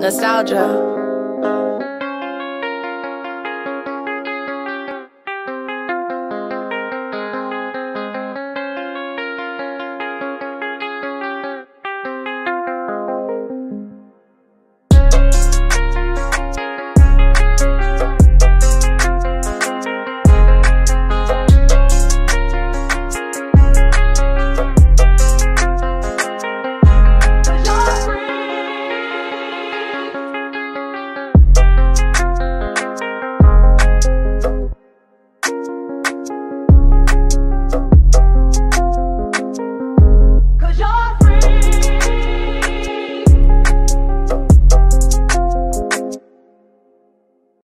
Nostalgia.